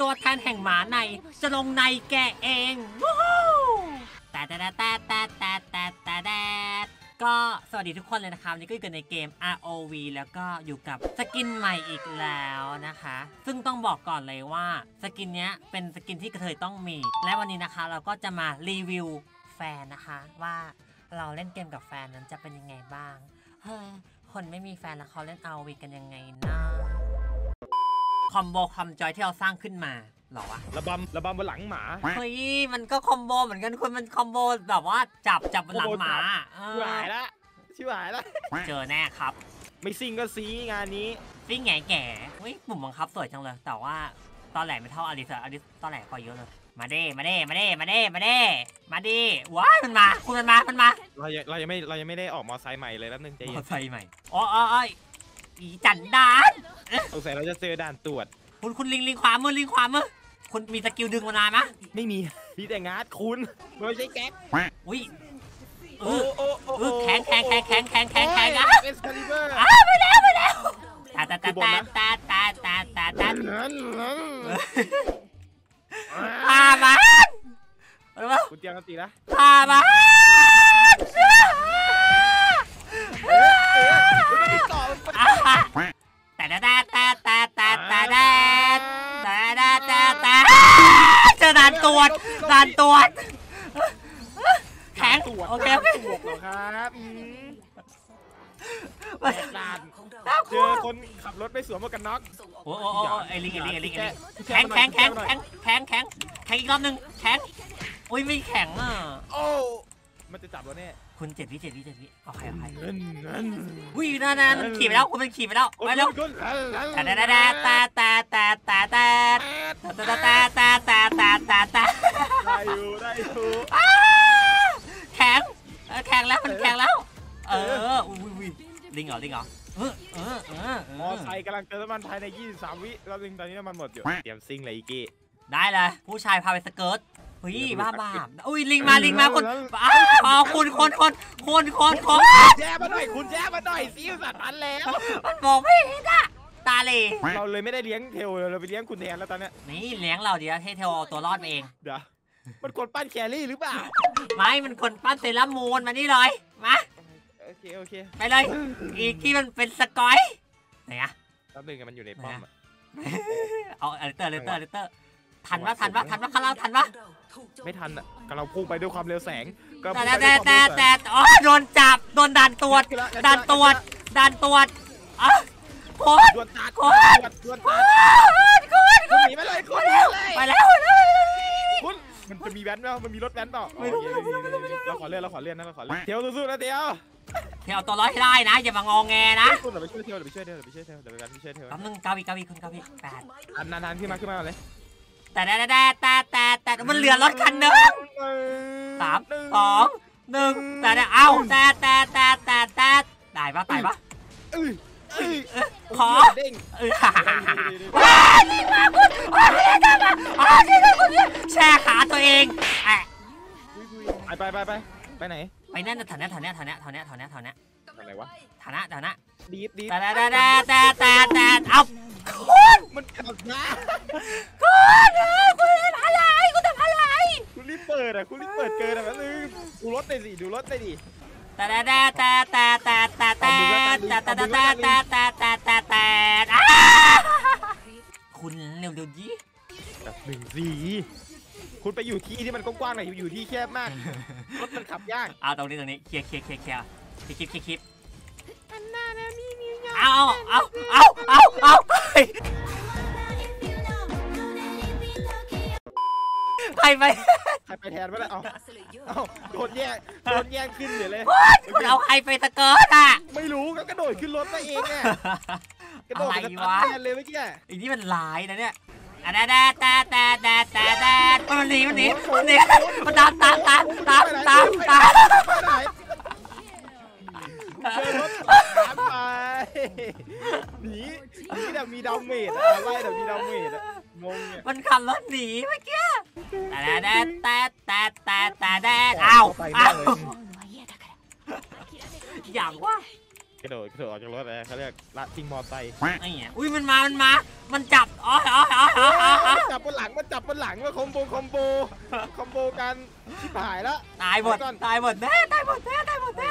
ตัวแทนแห่งหมาในจะลงทัณฑ์แกเองวู้ฮู้แต่แต่แต่แต่แต่แต่แต่แต่ก็สวัสดีทุกคนเลยนะครับวันนี่ก็อยู่กันในเกม ROV แล้วก็อยู่กับ skin ใหม่อีกแล้วนะคะ ซึ่งต้องบอกก่อนเลยว่า skin เนี้ยเป็น skin ที่กระเทยต้องมี และวันนี้นะคะเราก็จะมารีวิวแฟนนะคะว่าเราเล่นเกมกับแฟนนั้นจะเป็นยังไงบ้างเฮ้ยคนไม่มีแฟนแล้วเขาเล่น ROV กันยังไงนะ คอมโบคอมจอยที่เราสร้างขึ้นมาเหรอวะระบำระบำบนหลังหมาเฮ้ยมันก็คอมโบเหมือนกันคุณมันคอมโบแบบว่าจับจับบนหลังหมาเอชิบอหายละชิบหายละเจอแน่ครับ ไม่ซิงก็ซีงานนี้ซิ่งแง่แก่เฮ้ยปุ่มบังคับสวยจังเลย แต่ว่าตอนแหลไม่เท่าอลิสอะอลิสตอนแหลกว่าเยอะเลยมาเด้มาเด้มาเด้มาเด้มาเด้มาดิว้ายมันมา คุณมันมา มันมา เรายังเรายังไม่เรายังไม่ได้ออกมอไซค์ใหม่เลยแป๊บนึงใจมเย็อนไซค์ใหม่อ๋ออ๋อ อ๋ออีจันดานสงสัยเราจะเจอด่านตรวจ คุณคุณลิงลิงขวามือลิงขวามือคุณมีสกิลดึงมานานมะไม่มีมีแต่งาดคุณไม่ใช่แก๊กอุ้ยเอโอ้อโอ้โอ้เออแข็งแข็งแข็งแข็งแข็งแข็งแข็งอะเอสคาลิเบอร์อ้าไปแล้วไปแล้วตาตาตาตาตาตาตาตาตานั้นนั้นพามันรู้ปะคุณเตรียมกันตีนะพามัน แตกด่านน่ากเจลัวอคนขับรถไม่สวมหมวกกันน็อกโอ้โอ้โอ้ไอ้ลิงไอ้ลิงไอ้ลิงไอ้ลิงแข็งแข็งแข็งแข็งแข็งแข็งแข็งอีกรอบหนึ่งแข็งอุ้ยไม่แข็งอะโอ้มันจะจับเราแน่คุณเจ็ดวิเจ็ดวิเจ็ดวิเอาใครเอาใครนั่นนั่นอุ้ยนั่นนั่นมันขี่ไปแล้วคุณมันขี่ไปแล้วไปแล้วคุณตาตาตาตาตาตาตาตาตาตาตาตาตาตาตาได้อยู่ได้อยู่แข็งเออแข็งแล้วมันแข็งแล้ว เอออุ้ยอุ้ยลิงเหรอลิงเหรอเออเออเออเอมออไซค์กำลังเติมน้ำมันภายใน 23 วิแล้วนึงตอนนี้น้ำมันหมดอยู่เตรียมซิ่งเลยอีกี้ได้เลยผู้ชายพาไปสเกิร์ตเฮ้ยบ้าบ้าอุ้ยลิงมาลิงมาคนอ้าวคุณคนคนคนคนคนแย่มาหน่อยคุณแย่มาหน่อยซิวสัตว์พันแล้วมันมองไม่เห็นอะตาเหลเราเลยไม่ได้เลี้ยงเทลเราไปเลี้ยงคุณแทนแล้วตอนเนี้ยนี่เลี้ยงเราเดี๋ยวให้เทลเอาตัวรอดไปเองเดี๋ยว มันคนปั้นแครี่หรือเปล่า ไม่มันคนปั้นเซรามูนมานี่เลยมาโอเคโอเคไปเลยอีกที่มันเป็นสกอยไหนอะแป๊บนึงมันอยู่ในป้อมอะเอาเลเตอร์เลเตอร์เลเตอร์ทันปะทันปะทันปะข้างล่างทันปะไม่ทันอะกำลังพุ่งไปด้วยความเร็วแสงก็แต่แต่แต่แต่แต่อ๋อโดนจับโดนด่านตรวจด่านตรวจด่านตรวจอะโคตรดวนตาโคดตรดวนโคตาตรโคตร มันจะมีแว้นไหมมันมีรถแว้นเปล่าไม่รู้โอเคไม่มีไม่มีเราขอเลื่อนเราขอเลื่อนนะเราขอเลื่อนเทียวสู้ๆนะเทียวเทลตัวร้อยให้ได้นะอย่ามางองแงนะคุณเดี๋ยวไปช่วยเทียวเดี๋ยวไปช่วยเทียวเดี๋ยวไปช่วยเทียวเดี๋ยวไปกันไปช่วยเทียวแป๊บนึงเกาอีกเกาอีกคุณเกาอีกแปดอันนานๆขึ้นมาขึ้นมาเลยแต่แต่แต่แต่แต่แต่มันเหลือรถคันหนึงสามสองหนึ่งแต่แต่เอ้าแต่แต่แต่แต่แต่ได้ปะตายปะเอ้ยเอ้ยขอเด้งเออว้าวลิงมาคุณว้าวลิงมา ไปไปไปไปไปไหนไปนั่นน่ะฐานะฐานะฐานะฐานะฐานะฐานะอะไรวะฐานะฐานะดีดดีดแต่แต่แต่แต่แต่แต่เอาคุณมันขับนะคุณเออคุณทำอะไรคุณทำอะไรคุณรีบเปิดอะคุณรีบเปิดเกินอะมันลืมดูรถได้สิดูรถได้ดิแต่แต่แต่แต่แต่แต่แต่แต่แต่แต่แต่แต่แต่แต่แต่อ้าคุณเร็วเร็วยี่แบบหนึ่งสี่ คุณไปอยู่ที่ที่มันกว้างๆหน่อยอยู่ที่แคบมากรถมันขับยากเอาตรงนี้ตรงนี้เคลียร์เคลียร์เคลียร์เคลียร์คลิปคลิปคลิปเอาเอาเอาเอาเอาใครไปใครไปแทนวะเนี่ยเอาเอาโดนแย่งโดนแย่งขึ้นเดี๋ยวเลยคุณเอาใครไปสเกิร์ตอะไม่รู้ก็กระโดดขึ้นรถมาเองอะกระโดดอะไรไปสวะตาร์ทแทนเลยเมื่อกี้อีนี่มันร้ายนะเนี่ย อะแดดแดดแดดแดดแดดแดดมันหนีมันหนีมันหนีมันตามตามตามตามตามตามไปหนเจอรถตามไปหนีหนีแบบมี damage อะไล่แบบมี damage อะงงเนี่ยมันขับรถหนีเมื่อกี้แต่แดดแต่แต่แต่แต่แดดอ้าวอ้าวอย่างว่า กระโดดกระโดดออกจากรถอะไรเขาเรียกละทิ้งมอไซค์ไอ้เหี้ยอุ้ยมันมา มันมา มันจับอ๋ออ๋ออ๋ออ๋ออ๋ออ๋อจับบนหลังมันจับบนหลังว่าคอมโบคอมโบคอมโบกันชิบหายแล้วตายหมดก่อนตายหมดแน่ตายหมดแน่ตายหมดแน่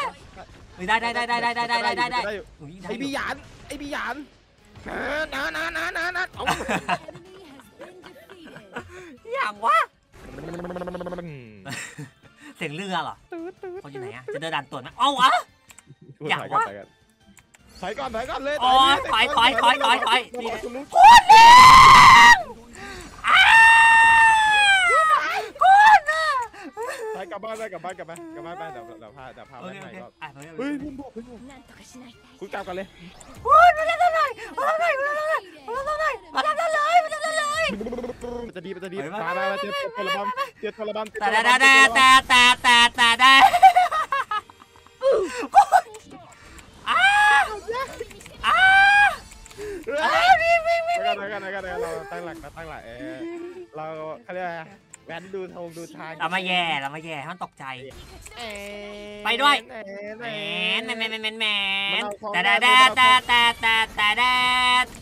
เฮ้ยได้ได้ได้ได้ได้ได้ได้ได้ได้ได้อยู่อุ้ยได้ไอ้อยู่บีหยานไอ้บีหยานนะนะนะนะนะเอาอย่างวะเสียงเรือเหรอเขาอยู่ไหนอะจะเดินด่านตรวจไหมเอ้าอะอย่างวะ ถอยก่อนถอยก่อนเลยอ๋อถอยถอยถอยถอยถอยนี่คุณเลี้ยงคุณไปกลับบ้านไปกลับบ้านกลับบ้านกลับบ้านไปเดี๋ยวเดี๋ยวพาเดี๋ยวพาไปไหนก็เฮ้ยพุ่งบอกพุ่งบอกคุณกลับกันเลยคุณมาแล้วหน่อยมาแล้วหน่อยมาแล้วหน่อยมาแล้วหน่อยมาแล้วเลยมาแล้วเลยจะดีจะดีตาตาเจ็บทรมานเจ็บทรมานแต่แต่แต่แต่แต่ แล้วกันแล้วกันแล้วกันเราตั้งหลักเราตั้งหลักเออเราเขาเรียกอะไรแว้นดูทงดูทางเรามาแย่เรามาแย่ให้มันตกใจเอ๊ะไปด้วยแหมแมแหนแมนแมนแมนแมนมันเอาของแต่แต่แต่แต่แต่แต่แต่แต่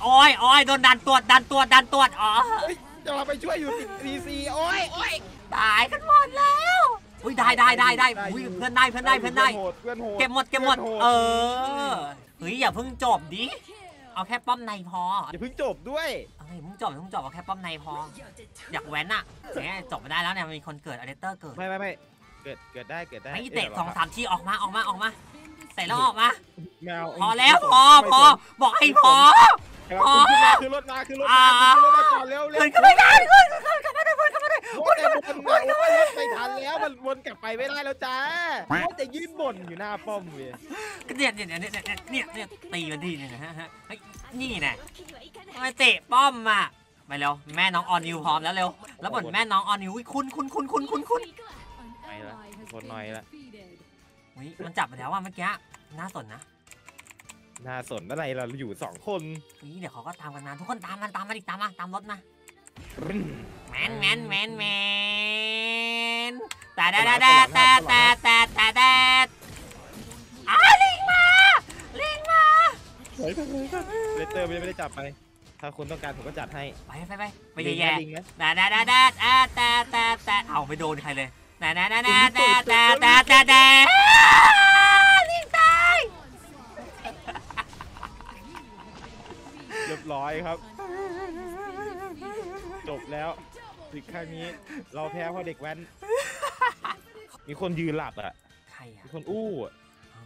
โอ้ยโอ้ยโดนดันตรวจดันตรวจดันตรวจอ๋อเฮ้ยจะเราไปช่วยอยู่ติดดีซีโอ้ยโอ้ยตายกันหมดแล้วอุ้ยได้ได้ได้ได้อุ้ยเพื่อนได้เพื่อนได้เพื่อนได้โหดเพื่อนโหดเก็บหมดเก็บหมดพื่นโเออเฮ้ยอย่าเพิ่งจบดิ เอาแค่ป้อมในพออย่าเพิ่งจบด้วยเอ้ยเพิ่งจบอย่าเพิ่งจบเอาแค่ป้อมในพอ อยากแว้นอะเนี่ยจบไม่ได้แล้วเนี่ยมีคนเกิดอเลเตอร์เกิดไม่ไม่ไม่เกิดเกิดได้เกิดได้ไม่เตะสองสามทีออกมาออกมาออกมาเตะแล้วออกมาแมวพอแล้วพอพอบอกให้พอพอขึ้นมาคือรถมาคือรถอ่ามาคือรถมาก่อนเร็วเร็วเกิดกันไม่ได้เกิดกัน ไปไม่ได้แล้วจ้าโอ้ยจะยืนบ่นอยู่หน้าป้อมเว้ยเนี่ยเนี่ยเนี่ยเนี่ยเนี่ยเนี่ยตีมันทีเนี่ยนะฮะเฮ้ยนี่แน่ทำไมเตะป้อมอะไปเร็วแม่น้องออนนิวพร้อมแล้วเร็วแล้วบนแม่น้องออนนิวอุ๊ยคุณคุณคุณคุณคุณคุณไปละคนหน่อยละอุ้ยมันจับไปแล้วว่าเมื่อกี้น่าสนนะน่าสนอะไรเราอยู่สองคนอุ้ยเดี๋ยวเขาก็ตามกันมาทุกคนตามมันตามมันอีกตามมาตามรถมาแมนแมนแมนแมน แต่แต่แต่แต่แต่แต่แต่แต่อ้าลิงมาลิงมาเฮ้ยเลเตอร์ไม่ได้จับไป ถ้าคุณต้องการผมก็จัดให้ ไปไปไปไปลิงนะแย่ลิงนะแต่แต่แต่แต่แต่แต่แต่เอาไม่โดนใครเลยแต่แต่แต่แต่แต่แต่แต่แต่ลิงตายเรียบร้อยครับ จบแล้วสิครั้งนี้เราแพ้เพราะเด็กแว้น มีคนยืนหลับอะ ใครอะมีคนอู้อะอ๋อ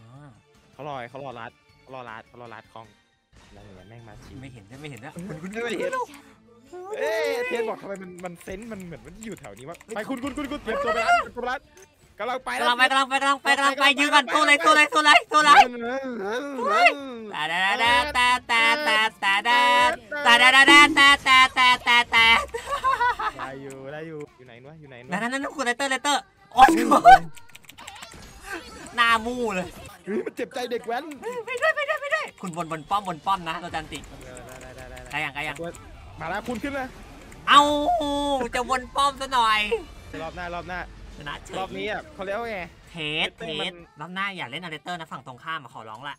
เขารอเขารอรัดเขารอรัดเขารอรัดคลองนั่นแหละแม่งมาชิวไม่เห็นด้วยไม่เห็นด้วยไม่เห็นเอ๊ะเทียนบอกทำไมมันมันเซนส์มันเหมือนมันอยู่แถวนี้วะไปคุณคุณคุณคุณเตรียมตัวไปรัดเตรียมตัวไปรัดกำลังไปกำลังไปกำลังไปกำลังไปกำลังไปยืนก่อนสู้เลยสู้เลยสู้เลยสู้เลยแต่แต่แต่แต่แต่แต่แต่แต่แต่แต่แต่แต่แต่แต่แต่ได้อยู่ได้อยู่อยู่ไหนวะอยู่ไหนนั่นวะนั่นนั่นคุณเลเตอร์เลเตอร์ โอ๊ยหน้ามู่เลยเฮ้ยมันเจ็บใจเด็กแว้นไปด้วยไปด้วยไปด้วยคุณบนบนป้อมบนป้อมนะโรจันติได้ได้ได้ใครอย่างใครอย่างมาแล้วคุณขึ้นเลยเอาจะวนป้อมซะหน่อย รอบหน้ารอบหน้าชนะเฉยรอบนี้อะเขาเรียกว่าไงเทสเทสรอบหน้าอย่าเล่นอเลเตอร์นะฝั่งตรงข้ามมาขอร้องละ